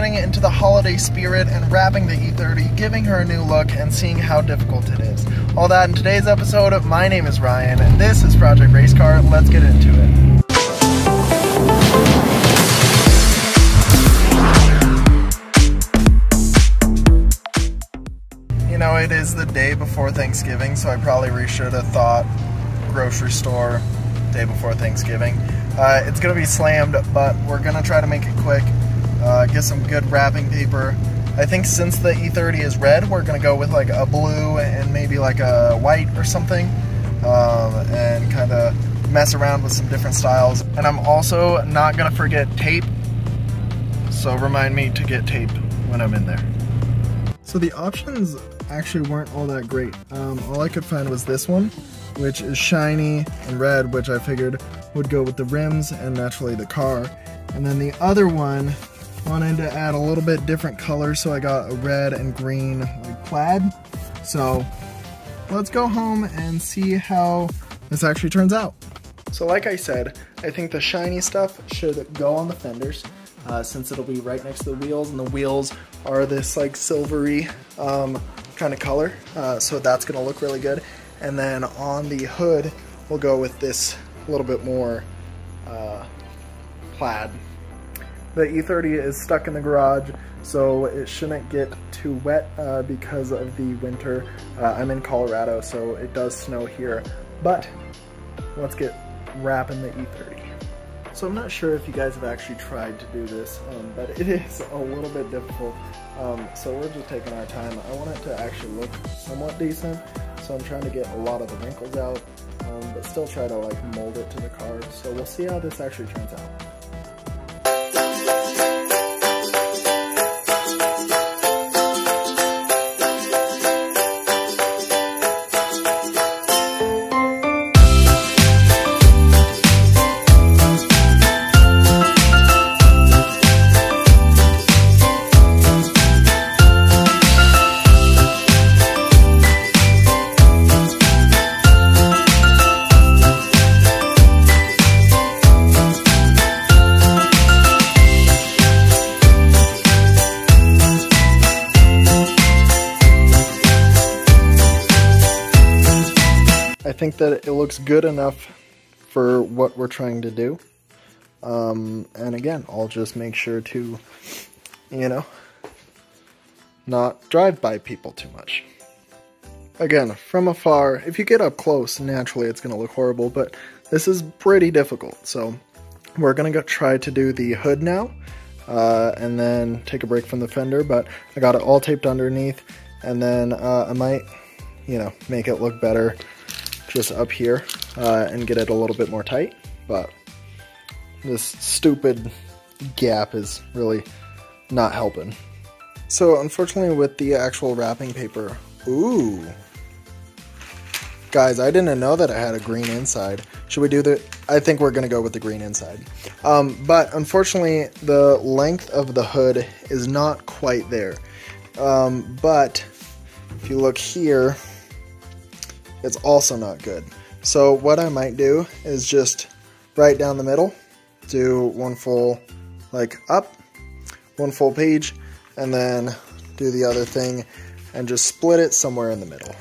getting into the holiday spirit and wrapping the E30, giving her a new look, and seeing how difficult it is. All that in today's episode. My name is Ryan, and this is Project Race Car. Let's get into it. You know, it is the day before Thanksgiving, so I probably should have thought grocery store day before Thanksgiving. Uh, it's gonna be slammed, but we're gonna try to make it quick. Uh, get some good wrapping paper. I think since the E30 is red, we're gonna go with like a blue and maybe like a white or something, um, and kind of mess around with some different styles. And I'm also not gonna forget tape, so remind me to get tape when I'm in there. So the options actually weren't all that great. Um, all I could find was this one, which is shiny and red, which I figured would go with the rims and naturally the car. And then the other one wanted to add a little bit different color, so I got a red and green like plaid. So let's go home and see how this actually turns out. So like I said, I think the shiny stuff should go on the fenders. Uh, since it'll be right next to the wheels and the wheels are this like silvery um, kind of color uh, so that's gonna look really good and then on the hood we'll go with this a little bit more uh, plaid the E30 is stuck in the garage so it shouldn't get too wet uh, because of the winter uh, I'm in Colorado so it does snow here but let's get wrapping the E30 so I'm not sure if you guys have actually tried to do this, um, but it is a little bit difficult. Um, so we're just taking our time. I want it to actually look somewhat decent, so I'm trying to get a lot of the wrinkles out, um, but still try to like mold it to the car. So we'll see how this actually turns out. I think that it looks good enough for what we're trying to do. Um, and again, I'll just make sure to, you know, not drive by people too much. Again, from afar, if you get up close, naturally it's going to look horrible, but this is pretty difficult. So we're going to try to do the hood now, uh, and then take a break from the fender, but I got it all taped underneath, and then uh, I might, you know, make it look better just up here uh, and get it a little bit more tight, but this stupid gap is really not helping. So unfortunately with the actual wrapping paper, ooh. Guys, I didn't know that it had a green inside. Should we do the, I think we're gonna go with the green inside. Um, but unfortunately the length of the hood is not quite there. Um, but if you look here, it's also not good. So what I might do is just right down the middle, do one full like up, one full page, and then do the other thing and just split it somewhere in the middle.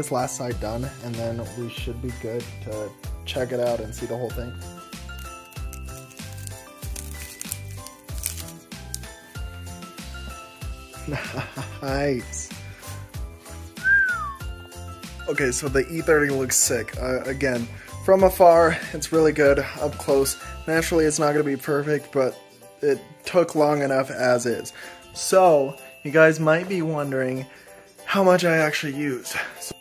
This last side done and then we should be good to check it out and see the whole thing. nice. Okay, so the E30 looks sick. Uh, again, from afar, it's really good. Up close, naturally it's not going to be perfect, but it took long enough as is. So, you guys might be wondering how much I actually used. So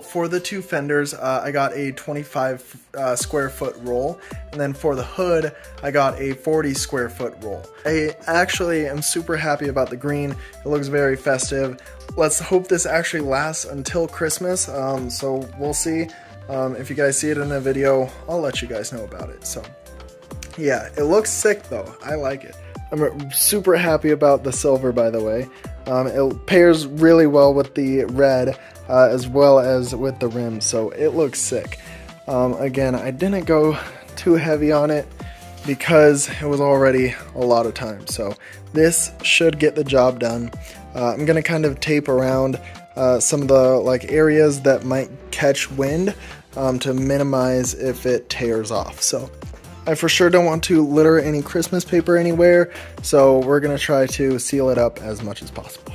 for the two fenders, uh, I got a 25 uh, square foot roll, and then for the hood, I got a 40 square foot roll. I actually am super happy about the green. It looks very festive. Let's hope this actually lasts until Christmas, um, so we'll see. Um, if you guys see it in the video, I'll let you guys know about it. So yeah, it looks sick though. I like it. I'm super happy about the silver, by the way. Um, it pairs really well with the red uh, as well as with the rims, so it looks sick. Um, again, I didn't go too heavy on it because it was already a lot of time. So this should get the job done. Uh, I'm gonna kind of tape around uh, some of the like areas that might catch wind um, to minimize if it tears off. So I for sure don't want to litter any Christmas paper anywhere, so we're gonna try to seal it up as much as possible.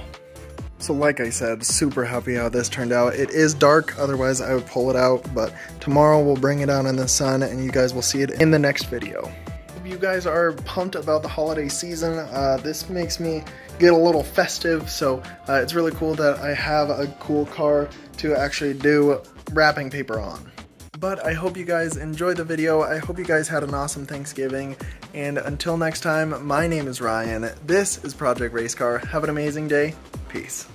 So like I said, super happy how this turned out. It is dark, otherwise I would pull it out, but tomorrow we'll bring it out in the sun and you guys will see it in the next video. You guys are pumped about the holiday season. Uh, this makes me get a little festive, so uh, it's really cool that I have a cool car to actually do wrapping paper on. But I hope you guys enjoyed the video. I hope you guys had an awesome Thanksgiving. And until next time, my name is Ryan. This is Project Race Car. Have an amazing day. Peace.